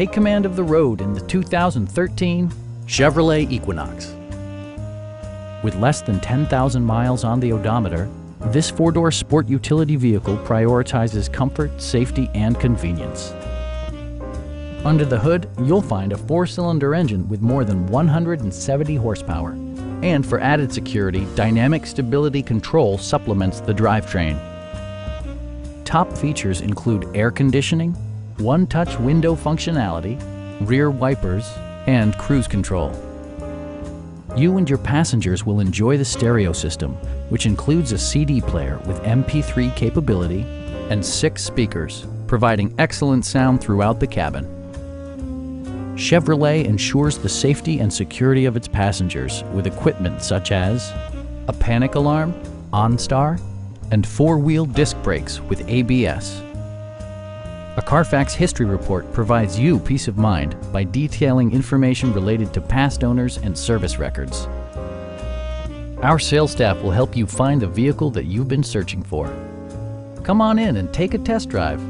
take command of the road in the 2013 Chevrolet Equinox. With less than 10,000 miles on the odometer, this four-door sport utility vehicle prioritizes comfort, safety, and convenience. Under the hood, you'll find a four-cylinder engine with more than 170 horsepower. And for added security, Dynamic Stability Control supplements the drivetrain. Top features include air conditioning, one-touch window functionality, rear wipers, and cruise control. You and your passengers will enjoy the stereo system, which includes a CD player with MP3 capability and six speakers, providing excellent sound throughout the cabin. Chevrolet ensures the safety and security of its passengers with equipment such as a panic alarm, OnStar, and four-wheel disc brakes with ABS. A Carfax history report provides you peace of mind by detailing information related to past owners and service records. Our sales staff will help you find the vehicle that you've been searching for. Come on in and take a test drive.